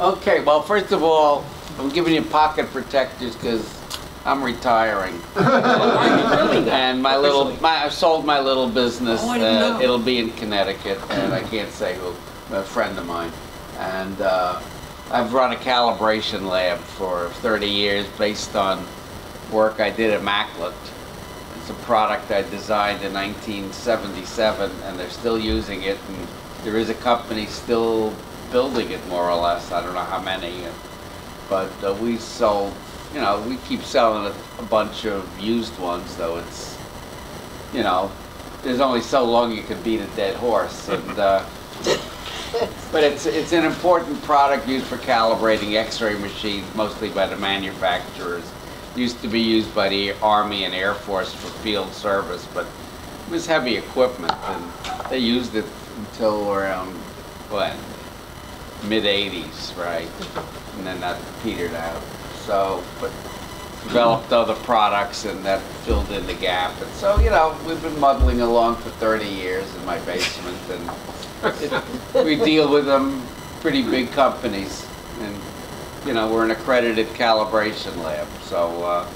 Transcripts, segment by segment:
Okay, well, first of all, I'm giving you pocket protectors because I'm retiring. And my little, my, I've sold my little business. Oh, I didn't Uh, know. It'll be in Connecticut, and I can't say who, a friend of mine. And uh, I've run a calibration lab for 30 years based on work I did at Machlett. It's a product I designed in 1977, and they're still using it, and there is a company still building it, more or less. I don't know how many, but uh, we sold, you know, we keep selling a, a bunch of used ones, though it's, you know, there's only so long you can beat a dead horse, and, uh, but it's, it's an important product used for calibrating X-ray machines, mostly by the manufacturers. Used to be used by the Army and Air Force for field service, but it was heavy equipment, and they used it until around, when? Mid-eighties, right? And then that petered out. So, but developed other products and that filled in the gap. And so, you know, we've been muddling along for 30 years in my basement and we deal with them, pretty big companies. And, you know, we're an accredited calibration lab, so uh,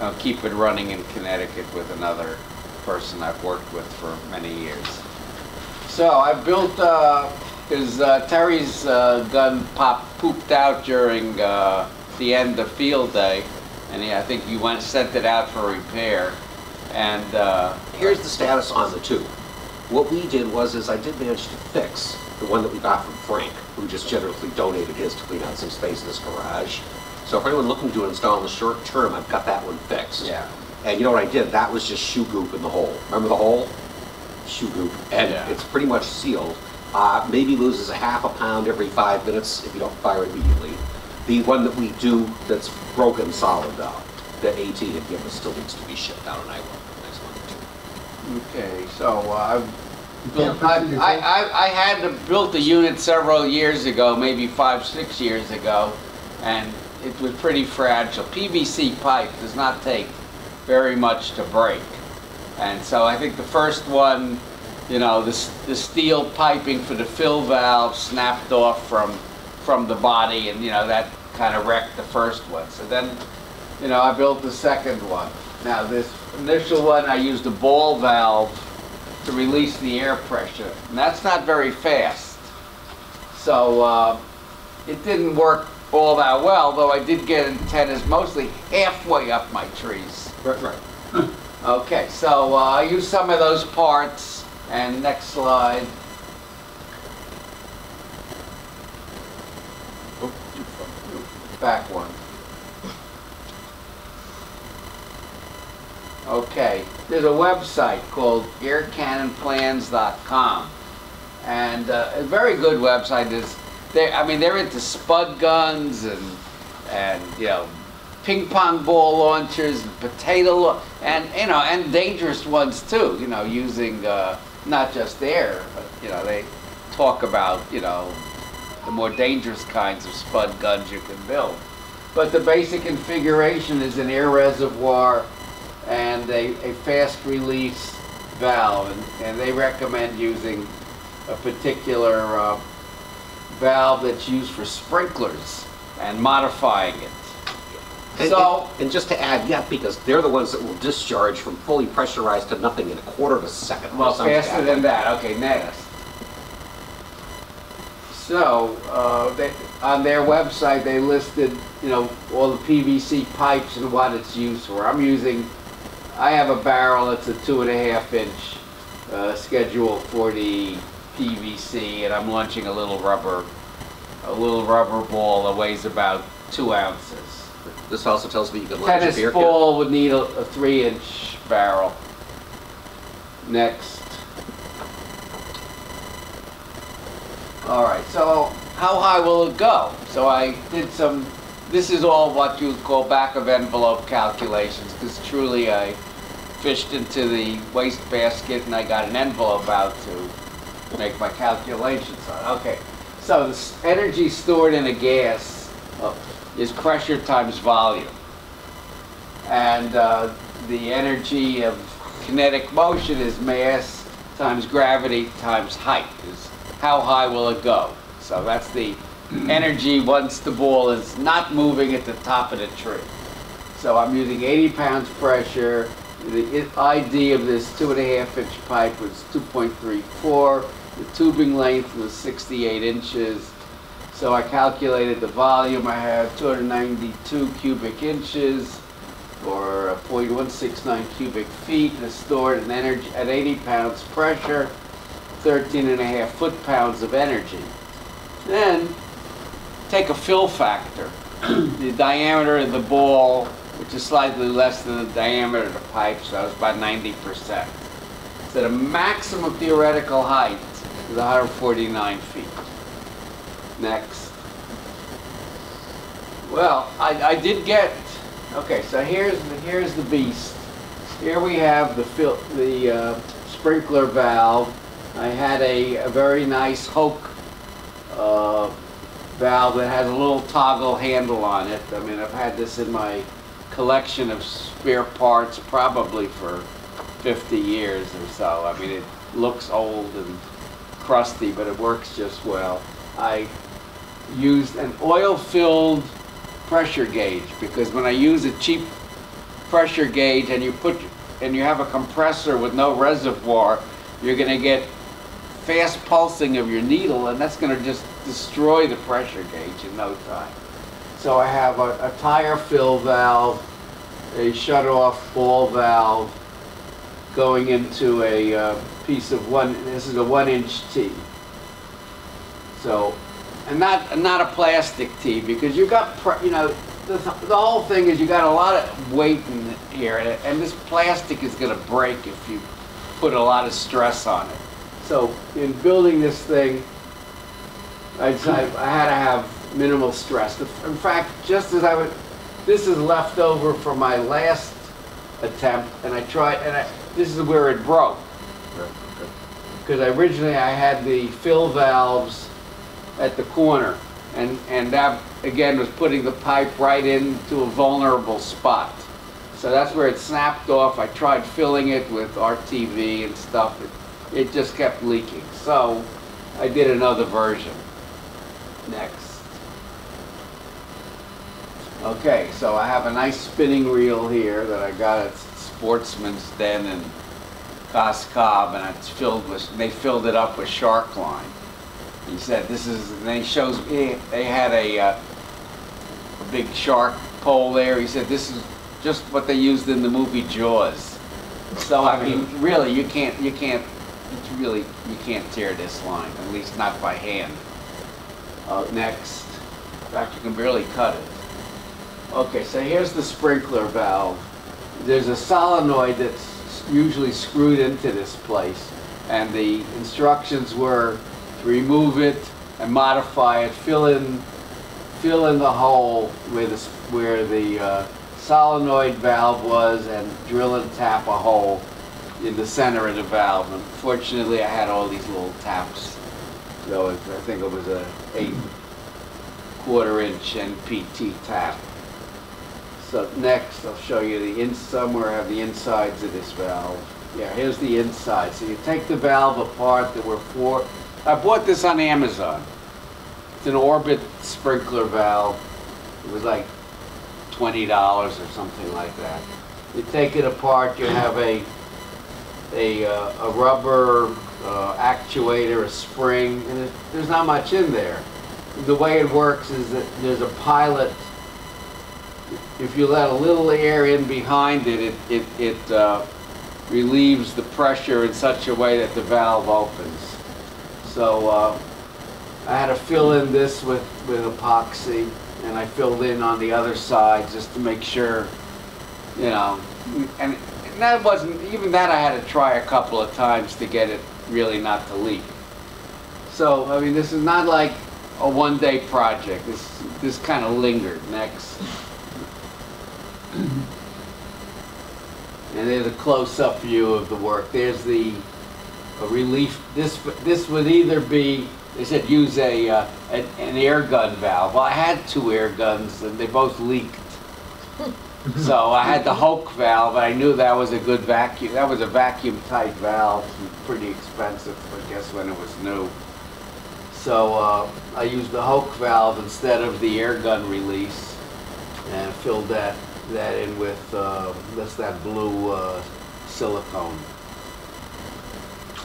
I'll keep it running in Connecticut with another person I've worked with for many years. So I built, uh, because uh, Terry's uh, gun popped pooped out during uh, the end of field day, and he, I think you went sent it out for repair. And uh, Here's the status on the two. What we did was, is I did manage to fix the one that we got from Frank, who just generously donated his to clean out some space in his garage. So for anyone looking to install in the short term, I've got that one fixed. yeah, And you know what I did? That was just shoe goop in the hole. Remember the hole? Shoe goop. And Yeah. it's pretty much sealed. Uh, maybe loses a half a pound every five minutes if you don't fire immediately. The one that we do that's broken solid though, the AT had given us still needs to be shipped out and I will next month. okay, so uh, I've built, I, fix I. I I had to built a unit several years ago, maybe five, six years ago, and it was pretty fragile. PVC pipe does not take very much to break. And so I think the first one, you know, the, the steel piping for the fill valve snapped off from, from the body and, you know, that kind of wrecked the first one. So then, you know, I built the second one. Now this initial one, I used a ball valve to release the air pressure. And that's not very fast. So uh, it didn't work all that well, though I did get antennas mostly halfway up my trees. Right, right. Okay, so uh, I used some of those parts, and next slide. Back one. Okay, there's a website called aircannonplans.com, and uh, a very good website is. They, I mean, they're into spud guns and and you know ping pong ball launchers, and potato, and you know, and dangerous ones too. You know, using uh, not just air, but you know, they talk about you know the more dangerous kinds of spud guns you can build. But the basic configuration is an air reservoir and a, a fast release valve, and, and they recommend using a particular uh, valve that's used for sprinklers and modifying it. And, So- and, and just to add, yeah, because they're the ones that will discharge from fully pressurized to nothing in a quarter of a second. Well, faster than that. Okay, next. So, uh, they, on their website, they listed, you know, all the PVC pipes and what it's used for. I'm using, I have a barrel, it's a two and a half inch, uh, schedule for the PVC, and I'm launching a little rubber, a little rubber ball that weighs about two ounces. This also tells me you can launch a Tennis beer can. ball would need a, a three inch barrel. Next. All right, so how high will it go? So I did some, this is all what you would call back of envelope calculations, because truly I fished into the waste basket and I got an envelope out to make my calculations on. Okay, so the energy stored in a gas uh, is pressure times volume. And uh, the energy of kinetic motion is mass times gravity times height, is how high will it go? So that's the energy once the ball is not moving at the top of the tree. So I'm using 80 pounds pressure. The ID of this two and a half inch pipe was 2.34. The tubing length was 68 inches. So I calculated the volume. I have 292 cubic inches or uh, 0.169 cubic feet and it's stored in energy at 80 pounds pressure, 13 and a half foot-pounds of energy. Then take a fill factor. the diameter of the ball, which is slightly less than the diameter of the pipe, so it's about 90%. So the maximum theoretical height is 149 feet. Next. Well, I, I did get, okay, so here's, the here's the beast. Here we have the fil, the uh, sprinkler valve. I had a, a very nice Hoke uh, valve that has a little toggle handle on it. I mean, I've had this in my collection of spare parts probably for 50 years or so. I mean, it looks old and crusty, but it works just well. I used an oil-filled pressure gauge because when I use a cheap pressure gauge and you put and you have a compressor with no reservoir, you're going to get fast pulsing of your needle, and that's going to just destroy the pressure gauge in no time. So I have a, a tire fill valve, a shut-off ball valve going into a uh, piece of one. This is a one-inch T. So, and not not a plastic tee because you got you know the, the whole thing is you got a lot of weight in here, and, and this plastic is going to break if you put a lot of stress on it. So in building this thing, I decided I had to have minimal stress. In fact, just as I would, this is left over from my last attempt, and I tried, and I, this is where it broke. Because originally I had the fill valves at the corner, and, and that, again, was putting the pipe right into a vulnerable spot. So that's where it snapped off. I tried filling it with RTV and stuff. It, it just kept leaking. So I did another version. Next. Okay, so I have a nice spinning reel here that I got at Sportsman's Den in Cos and it's filled with, they filled it up with shark line. He said, this is, and they shows, eh, they had a, uh, a big shark pole there. He said, this is just what they used in the movie Jaws. So, I mean, really, you can't, you can't, it's really, you can't tear this line, at least not by hand. Uh, next. In fact, you can barely cut it. Okay, so here's the sprinkler valve. There's a solenoid that's usually screwed into this place. And the instructions were remove it and modify it, fill in, fill in the hole where the, where the uh, solenoid valve was and drill and tap a hole in the center of the valve. Unfortunately, I had all these little taps. So I think it was a eight quarter inch NPT tap. So next, I'll show you the in, somewhere I have the insides of this valve. Yeah, here's the inside. So you take the valve apart, there were four, I bought this on Amazon. It's an Orbit sprinkler valve. It was like twenty dollars or something like that. You take it apart, you have a, a, uh, a rubber uh, actuator, a spring, and it- there's not much in there. The way it works is that there's a pilot if you let a little air in behind it, it, it, it uh, relieves the pressure in such a way that the valve opens. So uh, I had to fill in this with, with epoxy, and I filled in on the other side just to make sure, you know, and that wasn't, even that I had to try a couple of times to get it really not to leak. So, I mean, this is not like a one-day project. This, this kind of lingered. Next. And there's a close-up view of the work. There's the a relief, this, this would either be, they said use a, uh, an, an air gun valve. Well, I had two air guns and they both leaked. So I had the Hoke valve, I knew that was a good vacuum, that was a vacuum tight valve, pretty expensive, I guess, when it was new. So uh, I used the Hoke valve instead of the air gun release and filled that, that in with, uh, that's that blue uh, silicone.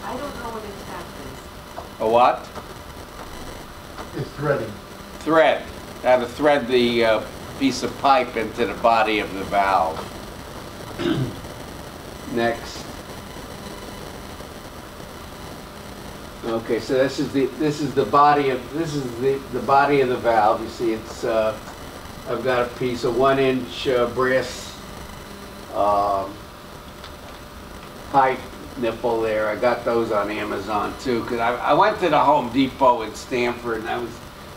I don't know what a tap is. A what? It's threading. Thread. How to thread the uh, piece of pipe into the body of the valve. Next. Okay, so this is the, this is the body of, this is the, the body of the valve. You see, it's, uh, I've got a piece of one inch uh, brass, um, pipe nipple there. I got those on Amazon too, because I, I went to the Home Depot in Stamford and I was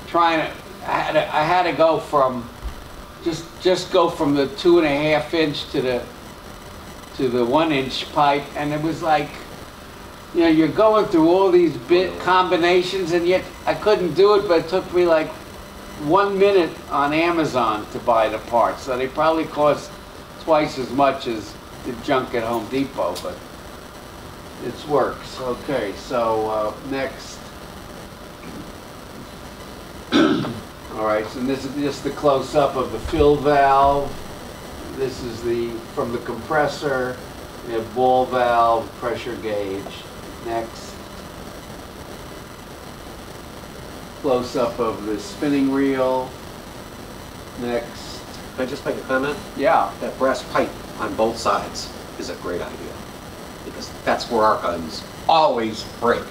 trying to, I had to, I had to go from, just, just go from the two and a half inch to the, to the one inch pipe and it was like, you know, you're going through all these bit combinations and yet I couldn't do it, but it took me like one minute on Amazon to buy the parts. So they probably cost twice as much as the junk at Home Depot, but it works. Okay, so uh, next. All right, so this is just the close-up of the fill valve. This is the, from the compressor, we have ball valve, pressure gauge. Next. Close-up of the spinning reel. Next. Can I just make a comment? Yeah, That brass pipe on both sides is a great idea. Because that's where our guns always break.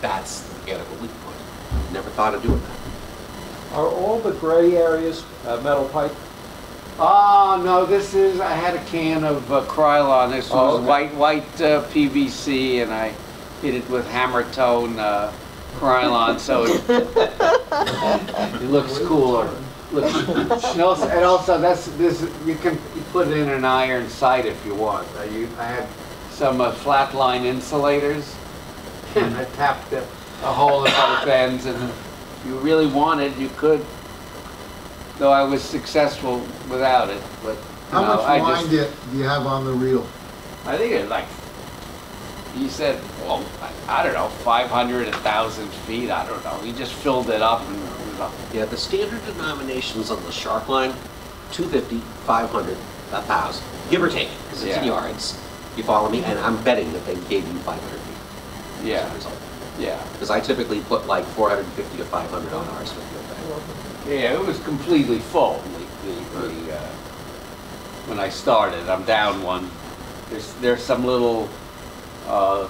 That's the mechanical weak point. Never thought of doing that. Are all the gray areas uh, metal pipe? Oh, no, this is, I had a can of uh, Krylon. This Oh, was okay. white, white uh, PVC and I hit it with hammer tone uh, Krylon, so it, it looks cooler. Looks, and also, and also that's, this, you can you put it in an iron sight if you want. I had some uh, flat line insulators and I tapped a, a hole in both ends and if you really wanted, you could though I was successful without it, but, you How know, much I line just, dip do you have on the reel? I think it's like, he said, well, I I don't know, five hundred, a thousand feet, I don't know, he just filled it up and, you know, Yeah, the standard denominations on the shark line, 250, 500, 1,000, give or take, because it's in Yeah. yards. You follow me? And I'm betting that they gave you 500 feet. yeah, yeah. Because I typically put like 450 to 500 on ours for field day. Yeah, it was completely full, the, the, the, uh, when I started, I'm down one. There's, there's some little, uh,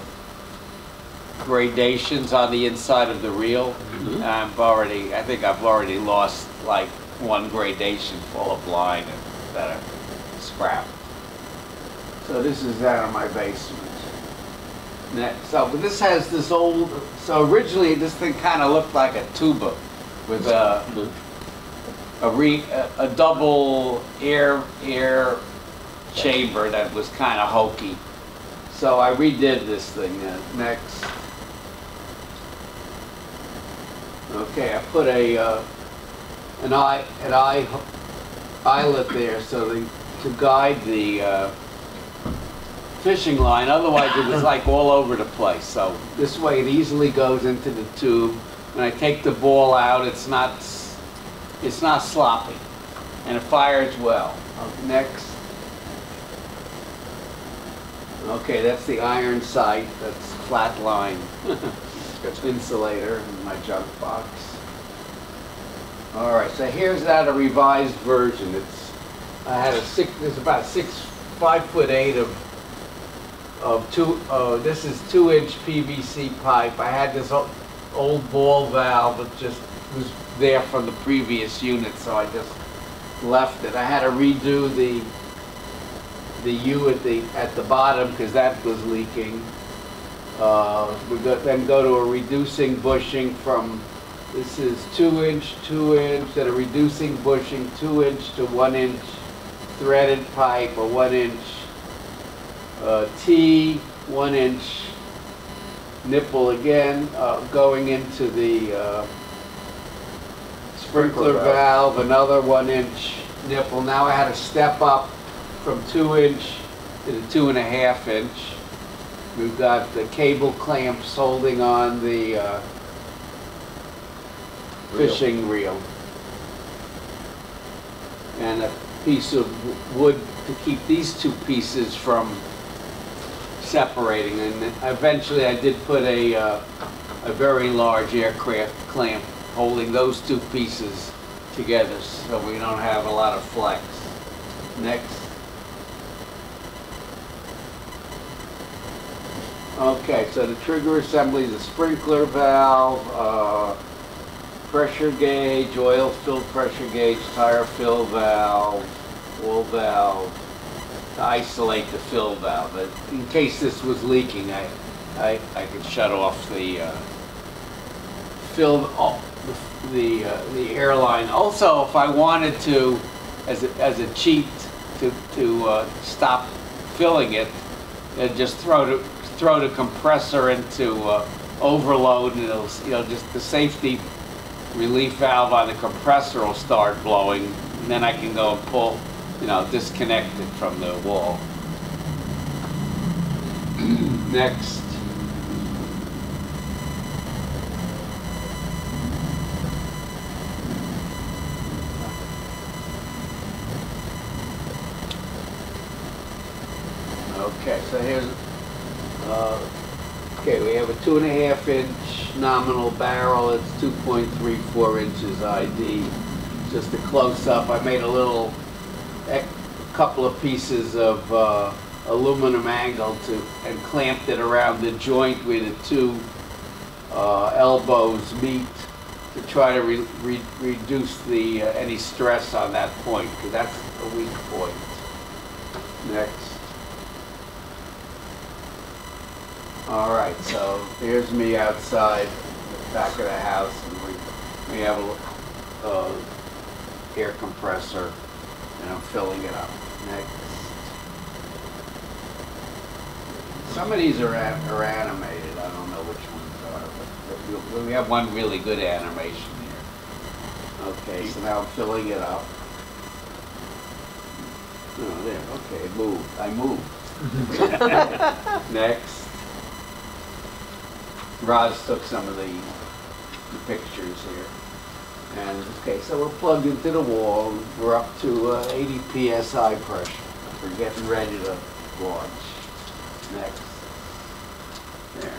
gradations on the inside of the reel. Mhm. I've already, I think I've already lost like one gradation full of line and that scrap. So this is out of my basement. Next, so but this has this old, so originally this thing kind of looked like a tuba with a, a re, a, a double air, air chamber that was kind of hokey. So I redid this thing uh, next. Okay, I put a, uh, an eye, an eye, eyelet there so the, to guide the, uh, fishing line, otherwise it was like all over the place. So this way it easily goes into the tube. When I take the ball out, it's not, it's not sloppy, and it fires well. Next. Okay, that's the iron sight, that's flat line insulator in my junk box. All right, so here's that, a revised version. It's, I had a six, there's about six, five foot eight of of two, uh, this is two inch PVC pipe. I had this old ball valve that just was there from the previous unit, so I just left it. I had to redo the, the U at the, at the bottom because that was leaking. Uh, we go, then go to a reducing bushing from, this is two inch, two inch, then a reducing bushing, two inch to one inch threaded pipe, a one inch T, one inch nipple again, uh, going into the uh, sprinkler Sprinkler valve, another one inch nipple. Now I had to step up from two inch to the two and a half inch. We've got the cable clamps holding on the uh, fishing reel. And a piece of wood to keep these two pieces from separating. And eventually I did put a, uh, a very large aircraft clamp holding those two pieces together so we don't have a lot of flex. Next. Okay, so the trigger assembly the sprinkler valve, uh, pressure gauge, oil fill pressure gauge, tire fill valve, wall valve, to isolate the fill valve. But In case this was leaking, I, I, I could shut off the, uh, fill, oh, the, uh, the airline. Also, if I wanted to, as a, as a cheat, to, to, uh, stop filling it, uh, just throw the, throw the compressor into, uh, overload and it'll, you know, just the safety relief valve on the compressor will start blowing, and then I can go and pull, you know, disconnected from the wall. Next. Okay, so here's, uh, okay, we have a two and a half inch nominal barrel, it's 2.34 inches ID. Just a close-up, I made a little, a couple of pieces of uh, aluminum angle to, and clamped it around the joint where the two uh, elbows meet to try to re- re- reduce the, uh, any stress on that point, because that's a weak point. Next. All right, so here's me outside the back of the house, and we, we have a, uh, air compressor, and I'm filling it up. Next. Some of these are, are animated, I don't know which ones are, but we- we have one really good animation here. Okay, so now I'm filling it up. Oh, there, okay, it moved, I moved. Next. Roz took some of the, the pictures here. And, okay, so we're plugged into the wall, we're up to uh, 80 PSI pressure. We're getting ready to launch. Next. There.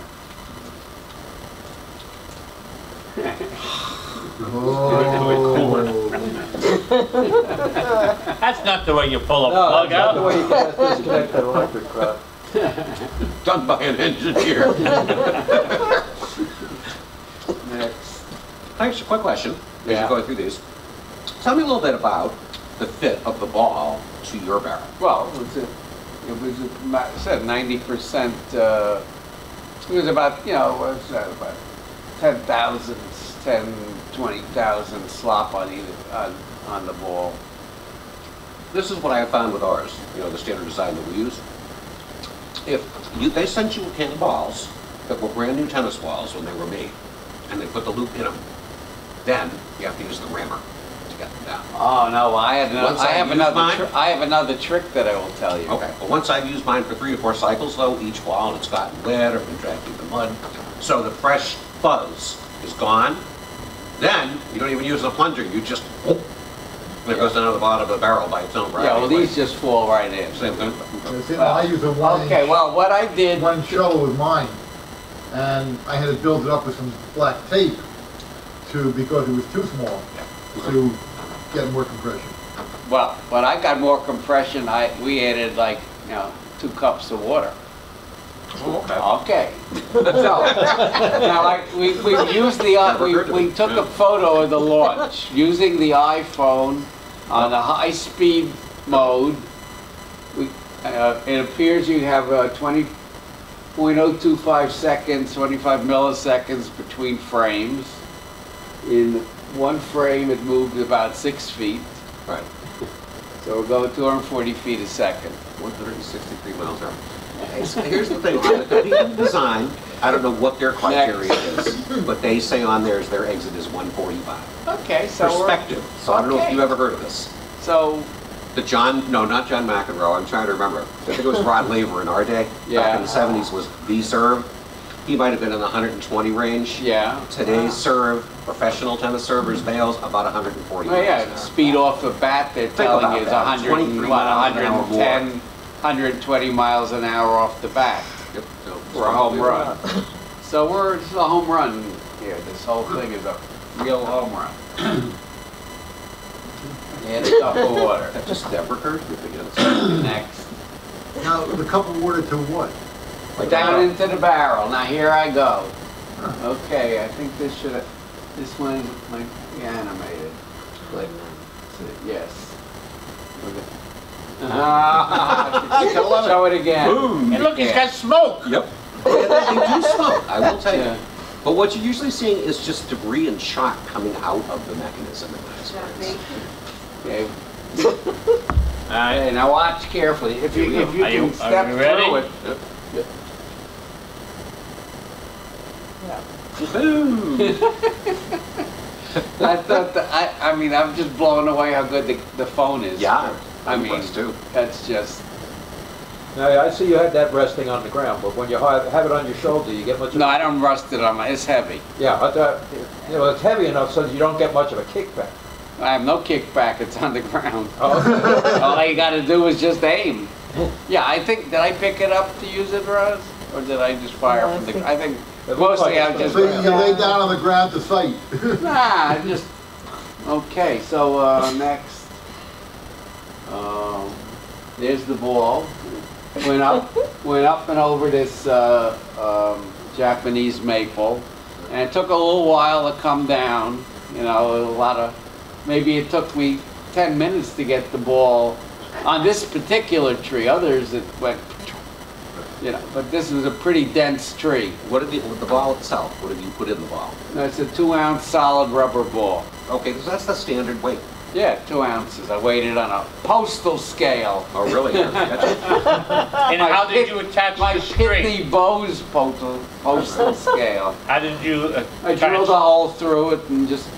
Oh, That's not the way you pull a No, plug that's not the way you guys disconnect an electric rod. Done by an engineer. Next. Thanks, quick question, as Yeah. you're going through these. Tell me a little bit about the fit of the ball to your barrel. Well, it was, a, it was, a, I said ninety percent, uh, it was about, you know, what's that, about ten thousand, ten, twenty thousand slop on either, on, on the ball. This is what I found with ours, you know, the standard design that we use. If you, they sent you a can of balls that were brand new tennis balls when they were made, and they put the loop in them, then you have to use the rammer to get them down. Oh, no, I had, another- Once I I have use another, mine- tr- I have another trick that I will tell you. Okay, well, once I've used mine for three or four cycles though, each ball, and it's gotten wet or been dragged through the mud, so the fresh fuzz is gone, then you don't even use the plunger, you just, and it goes down to the bottom of the barrel by its own right. Yeah, well, gravity. these just fall right in. Same thing. see, I use a one Okay, inch, well, what I did, one shell with mine, and I had to build it up with some black tape to, because it was too small, to get more compression. well, when I got more compression, I, we added like, you know, two cups of water. Okay. okay. So, now, like, we, we used the, uh, we, we took a photo of the launch using the iPhone on a high-speed mode. We, uh, it appears you have uh, 20.025 seconds, 25 milliseconds between frames. In one frame, it moved about six feet, Right, so we're going 240 feet a second. 163 miles an hour. Here's the thing, on the competing design, I don't know what their criteria is, but they say on theirs, their exit is 145. Okay, so we're, Perspective, so I don't know if Okay. you ever heard of this. so, The John, no, not John McEnroe, I'm trying to remember. I think it was Rod Laver in our day, back Yeah. in the 70s was V-Serve. He might have been in the 120 range. Yeah. Today's serve, professional tennis servers bails about 140 Oh, yeah, miles speed off the bat, they're Think telling you is 100, what, miles an hour 110, 120 miles an hour off the bat Yep, so- for a home run. So we're, it's a home run here, this whole thing is a real home run. And a cup of water. That just never occurred to Next. Now, the cup of water to what? Down into the barrel, now here I go. Okay, I think this should, have, this one might be animated. Click, yes. Ah, Show it again. Boom. And look, he's got smoke. Yep. Yeah, they they do smoke, I will tell Yeah. you. But what you're usually seeing is just debris and shock coming out of the mechanism in that experience. Okay. Okay, now watch carefully. If you, if you Are you- can step are you ready? through it. Boom. I thought, that- I, I mean, I'm just blown away how good the, the phone is. Yeah, I mean, impressed too. that's just, Now, I see you had that resting on the ground, but when you have have it on your shoulder, you get much of... no, I don't rust it on my, it's heavy. Yeah, but, uh, you know, it's heavy enough so that you don't get much of a kickback. I have no kickback, it's on the ground. Oh, All you gotta do is just aim. Yeah, I think, did I pick it up to use it, Roz? Or did I just fire No, I from the, think- I think, It mostly I it's just. So you lay down on the ground to fight. Nah, I just, okay, so, uh, next. Um, there's the ball. Went up, went up and over this, uh, um, Japanese maple. And it took a little while to come down, you know, a lot of, maybe it took me ten minutes to get the ball on this particular tree. Others it went, you know, but this was a pretty dense tree. What did the, the ball itself, what did you put in the ball? No, It's a two ounce solid rubber ball. Okay, so that's the standard weight. Yeah, two ounces. I weighed it on a postal scale. Oh, really? And My how did you attach My the string? Pitney Bowes postal, postal scale. How did you uh, I drilled a hole through it and just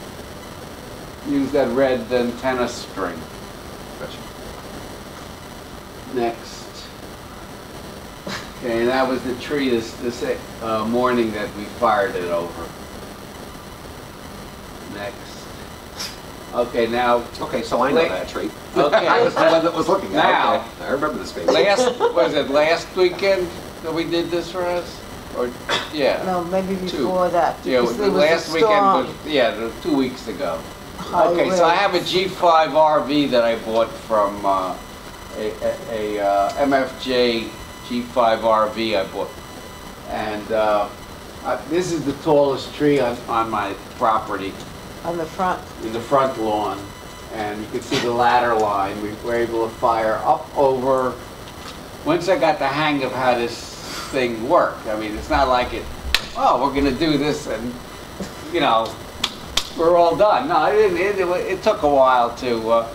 used that red antenna string. Gotcha. Next. Okay, and that was the tree this, this uh, morning that we fired it over. Next. Okay, now, Okay, so I know that tree. Okay. I was the one that was looking at Now. it. Okay, I remember this baby. last, was it last weekend that we did this for us? Or, yeah. No, maybe Two. before that. Yeah, because the was a last weekend storm. was, yeah, the two weeks ago. High Okay, so I have a winds. G5 RV that I bought from uh, a, a, a uh, MFJ G5 RV I bought. And uh, I- this is the tallest tree on, on my property On the front. in the front lawn. And you can see the ladder line. We were able to fire up over, once I got the hang of how this thing worked. I mean, it's not like it, oh, we're gonna do this and, you know, we're all done. No, it didn't, it, it, it took a while to, uh,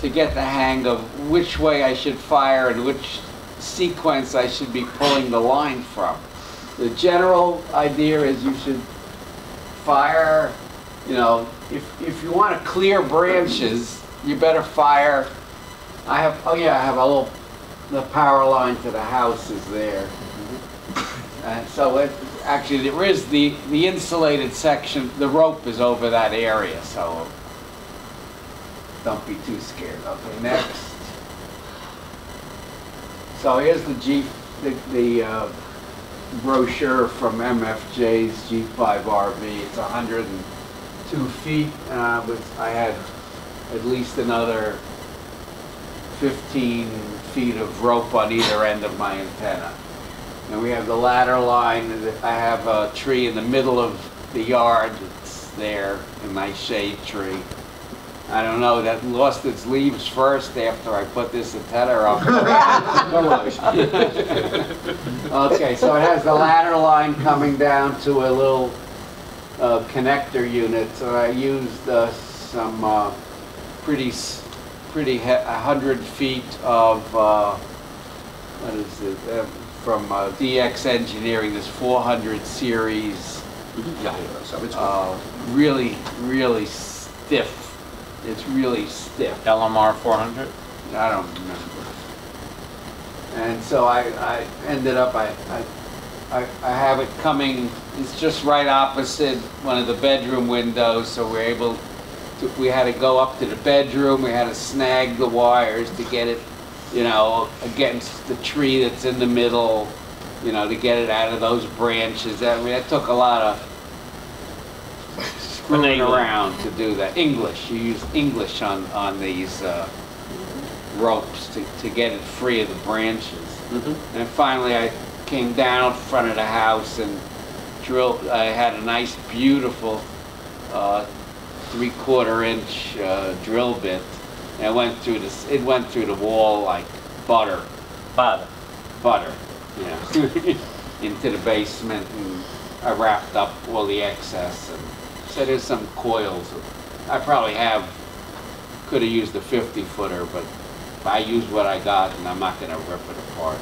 to get the hang of which way I should fire and which sequence I should be pulling the line from. The general idea is you should fire, you know, if, if you want to clear branches, you better fire. I have, oh yeah, I have a little, the power line to the house is there. Mm-hmm. And so it, actually, there is the, the insulated section, the rope is over that area, so don't be too scared. Okay, next. So here's the G, the, the uh, brochure from MFJ's G5 RV. It's 102 feet, and I was, I had at least another 15 feet of rope on either end of my antenna. And we have the ladder line, I have a tree in the middle of the yard, it's there, a nice shade tree. I don't know, that lost its leaves first after I put this antenna up. Okay, so it has the ladder line coming down to a little uh, connector unit. So I used uh, some uh, pretty, pretty a hundred feet of, uh, what is it, uh, from uh, DX Engineering, this 400 series, Yeah, I know, so it's. uh, really, really stiff. It's really stiff. LMR 400? I don't remember. And so I, I ended up, I, I I, I have it coming, it's just right opposite one of the bedroom windows, so we're able to, we had to go up to the bedroom, we had to snag the wires to get it, you know, against the tree that's in the middle, you know, to get it out of those branches. I mean, that took a lot of Finagling. around to do that. English, you use English on, on these, uh, ropes to, to get it free of the branches. And finally, I came down in front of the house and drilled, I had a nice, beautiful, uh, three-quarter inch, uh, drill bit. And it went through this, it went through the wall like butter, Butter. butter, know, into the basement and I wrapped up all the excess and so there's some coils. I probably have, could have used a 50 footer, but I used what I got and I'm not gonna rip it apart.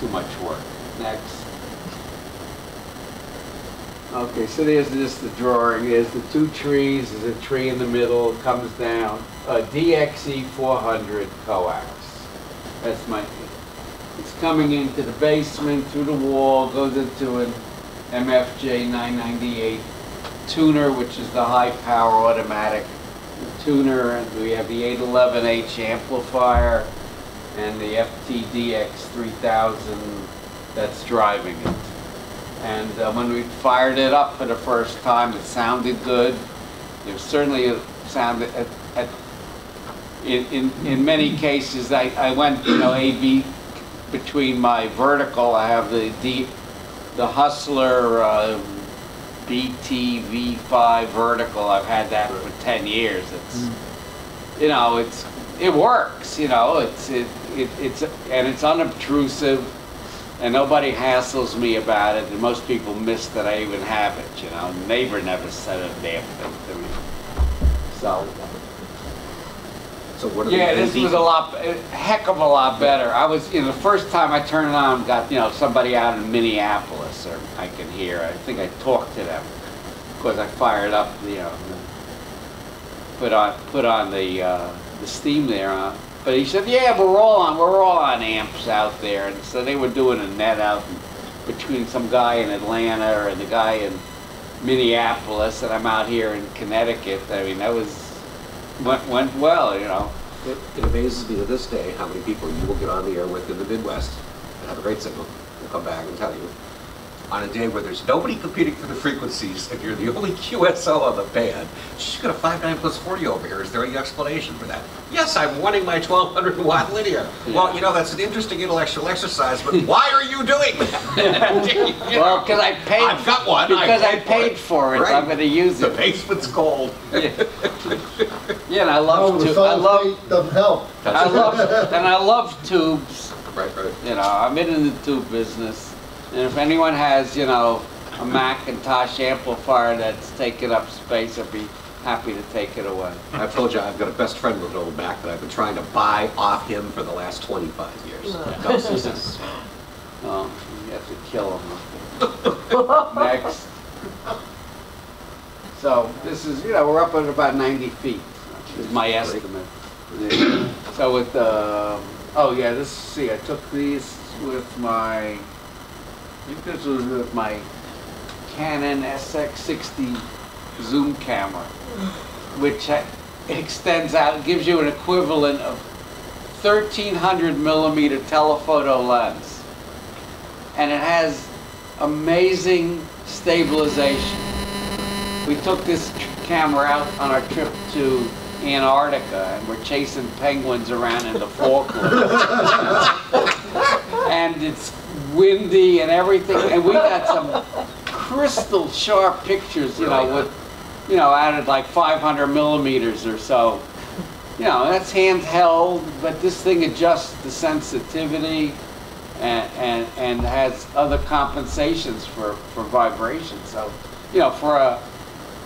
Too much work. Next. Okay, so there's this, the drawing, there's the two trees, there's a tree in the middle, it comes down, a DXE 400 coax. That's my, it's coming into the basement, through the wall, goes into an MFJ 998 tuner, which is the high-power automatic tuner, and we have the 811H amplifier, and the FTDX 3000 that's driving it. And uh, when we fired it up for the first time, it sounded good. It certainly sounded, at, at, in, in, in many cases, I, I went, you know, A-B between my vertical, I have the D, the Hustler uh, BTV5 vertical, I've had that for 10 years. It's, mm. you know, it's, it works, you know, it's, it, it, it's, and it's unobtrusive, and nobody hassles me about it, and most people miss that I even have it, you know. Neighbor never said a damn thing to me. So, So what are the? yeah, this was a lot, a heck of a lot better. I was, you know, the first time I turned it on, got, you know, somebody out in Minneapolis, I can hear, I think I talked to them. Of course, I fired up, you know, put on, put on the, uh, the steam there on. But he said, yeah, we're all on, we're all on amps out there. And so they were doing a net out between some guy in Atlanta and the guy in Minneapolis, and I'm out here in Connecticut. I mean, that was, went, went well, you know. It it amazes me to this day how many people you will get on the air with in the Midwest and have a great signal, will come back and tell you, on a day where there's nobody competing for the frequencies, if you're the only QSL on the band, she's got a 59 plus 40 over here, is there any explanation for that? Yes, I'm wanting my 1200 watt linear. Well, you know, that's an interesting intellectual exercise, but why are you doing that? Well, because I paid. I've got one. I Because I paid for it. for it, Right. I'm gonna use The it. The basement's cold. Yeah, and I love Oh, the to, I love, state doesn't help. I love, and I love tubes. Right, right. You know, I'm in the tube business. And if anyone has, you know, a McIntosh amplifier that's taking up space, I'd be happy to take it away. I've told you, I've got a best friend with an old Mac that I've been trying to buy off him for the last 25 years. No success. Um, you have to kill him. Next. So this is, you know, we're up at about 90 feet, is my estimate. So with the, oh yeah, this, see, I took these with my, I think this was with my Canon SX60 zoom camera, which extends out, gives you an equivalent of 1300 millimeter telephoto lens. And it has amazing stabilization. We took this camera out on our trip to Antarctica and we're chasing penguins around in the Falklands. and it's windy and everything, and we got some crystal sharp pictures, you know, with, you know, added like 500 millimeters or so. You know, that's handheld, but this thing adjusts the sensitivity and, and, and has other compensations for, for vibration. So, you know, for a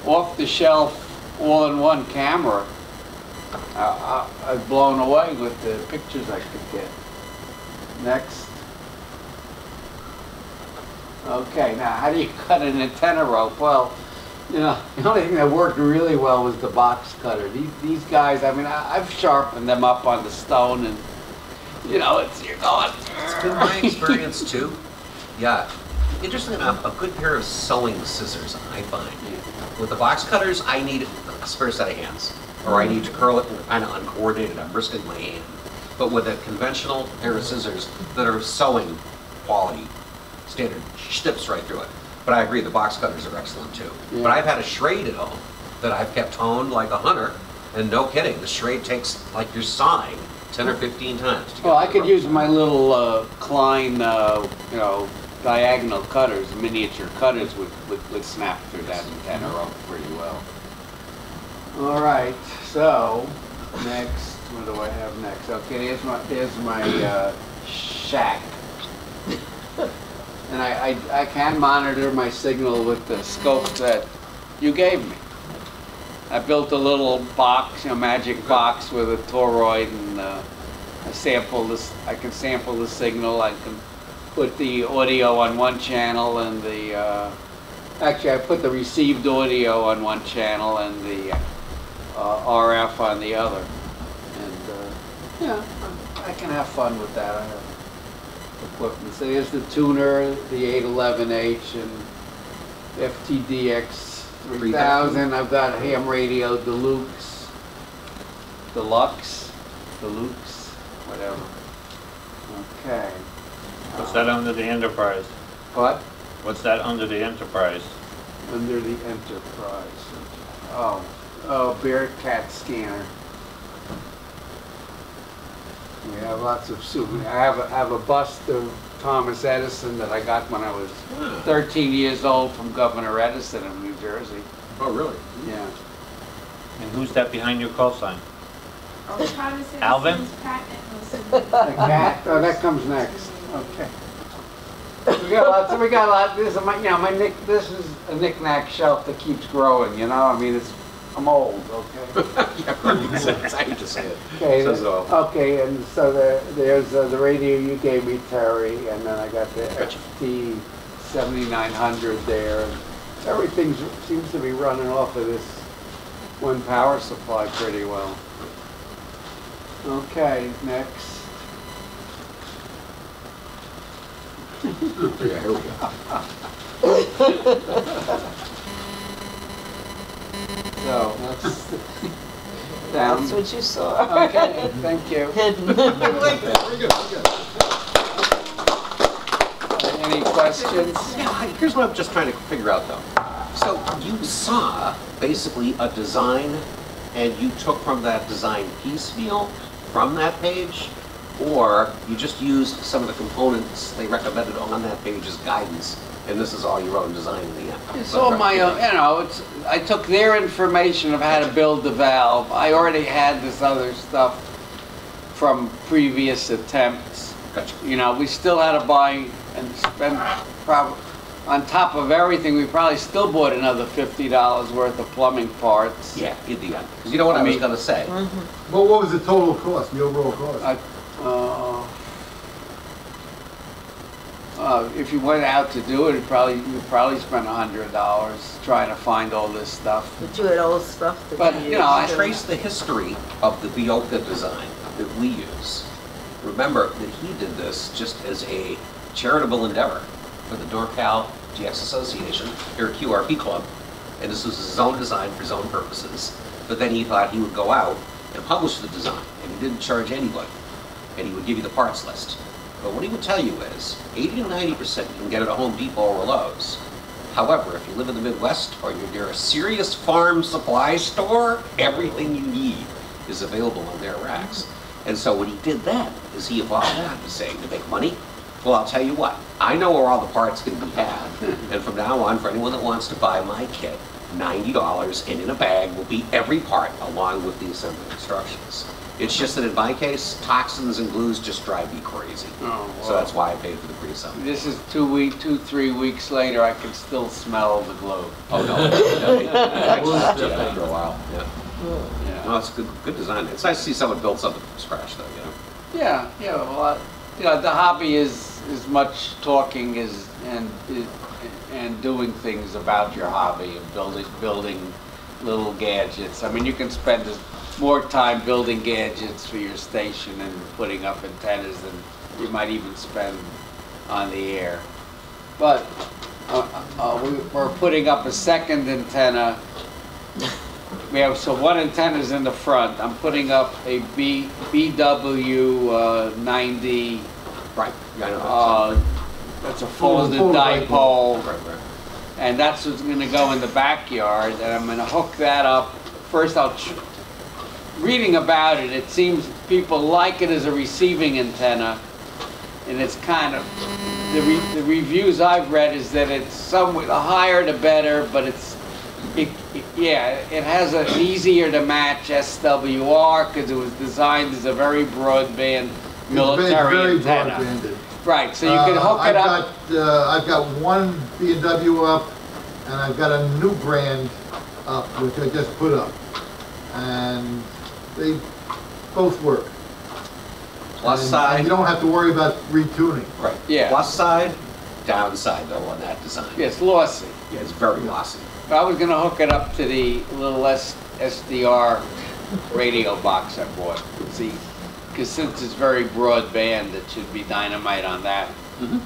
off-the-shelf, all-in-one camera, I, I, I've blown away with the pictures I could get. Next. Okay, now how do you cut an antenna rope? Well, you know, the only thing that worked really well was the box cutter. These, these guys, I mean, I, I've sharpened them up on the stone and, you know, it's, you're going. It's been my experience too. Yeah, interesting enough, a good pair of sewing scissors, I find. With the box cutters, I need a spare set of hands, or I need to curl it and kind of uncoordinated, I'm risking my hand. But with a conventional pair of scissors that are sewing quality, standard, snips right through it. But I agree, the box cutters are excellent too. Yeah. But I've had a Schrade at home that I've kept honed like a hunter, and no kidding, the Schrade takes, like you're sawing, 10 or 15 times to get Well, I could rope. use my little uh, Klein, uh, you know, diagonal cutters, miniature cutters would, would, would snap through that antenna rope pretty well. All right, so, next, what do I have next? Okay, there's my, there's my uh, shack. And I, I, I can monitor my signal with the scope that you gave me. I built a little box, know, magic box with a toroid and uh, I sample this, I can sample the signal, I can put the audio on one channel and the, uh, actually I put the received audio on one channel and the uh, RF on the other. And, uh, yeah, I can have fun with that. Equipment. So there's the tuner, the 811H and FTDX 3000. I've got ham radio deluxe, deluxe, deluxe, whatever. Okay. What's that under the enterprise? What? What's that under the enterprise? Under the enterprise. Oh, oh, Bearcat scanner. We have lots of souvenirs. I have, a I have a bust of Thomas Edison that I got when I was hmm. 13 years old from Governor Edison of New Jersey. Oh, really? Yeah. And who's that behind your call sign? Oh, Thomas Alvin? Edison's patent The cat, oh, that comes next, okay. We got lots, we got a lot, this is my, you know, my nick, this is a knick-knack shelf that keeps growing, you know, I mean, it's, I'm old, okay? That's how you just say it. Okay, Says it all. okay, and so the, there's uh, the radio you gave me, Terry, and then I got the Gotcha. XT seventy-nine hundred there. Everything seems to be running off of this one power supply pretty well. Okay, next. Yeah, here we go. So, that's down. That's what you saw. Okay, thank you. Hidden. Very good, very good. Uh, any questions? Yeah, here's what I'm just trying to figure out though. So you saw basically a design and you took from that design piecemeal from that page? Or you just used some of the components they recommended on that page as guidance and this is all your own design in the end? It's all my own, you know, it's, I took their information of how to build the valve. I already had this other stuff from previous attempts. Gotcha. You know, we still had to buy and spend probably, on top of everything, we probably still bought another fifty dollars worth of plumbing parts. Yeah, in the end. Because you know what I was gonna say? What, what was the total cost, the overall cost? I, uh, uh, if you went out to do it, you probably you probably spent a hundred dollars trying to find all this stuff. But you had old stuff that But, you know, I. Trace the history of the Bioka design that we use. Remember that he did this just as a charitable endeavor for the NorCal GX Association, their QRP club, and this was his own design for his own purposes. But then he thought he would go out and publish the design, and he didn't charge anybody, and he would give you the parts list. But what he would tell you is, 80 to 90% you can get at a Home Depot or Lowe's. However, if you live in the Midwest or you're near a serious farm supply store, everything you need is available on their racks. And so when he did that, is he evolved that to saying to make money? Well, I'll tell you what, I know where all the parts can be had. And from now on, for anyone that wants to buy my kit, $90 and in a bag will be every part along with the assembly instructions. It's just that in my case, toxins and glues just drive me crazy. Oh, wow. So that's why I paid for the pre-assembly. This is two week, two, three weeks later, I can still smell the glue. Oh, no. It actually stopped you after a while, yeah. Yeah. No, it's good, good design. It's nice to see someone build something from scratch though, you know? Yeah, yeah, well, I- you know, the hobby is as much talking as, and, and doing things about your hobby and building, building little gadgets. I mean, you can spend as- more time building gadgets for your station and putting up antennas than you might even spend on the air. But uh, uh, we- we're putting up a second antenna. We have, so one antenna is in the front. I'm putting up a B, BW uh, 90, Right, yeah, uh, that's a folded Folded dipole. Right, right. And that's what's gonna go in the backyard, and I'm gonna hook that up. First, I'll, tr- reading about it, it seems people like it as a receiving antenna. And it's kind of, the re, the reviews I've read is that it's somewhat, the higher the better, but it's, it, it- yeah, it has an easier to match SWR, because it was designed as a very broadband military very antenna. broadbanded. Right, so you can Uh, hook it up. I've got, uh, I've got one B and W up, and I've got a new brand up, which I just put up. And they both work. Plus And- side. And you don't have to worry about retuning. Right. Yeah. Plus side, downside though on that design. Yeah, it's lossy. Yeah, it's very lossy. I was gonna hook it up to the little S- SDR radio box I bought. See, because since it's very broadband, it should be dynamite on that. Mm-hmm.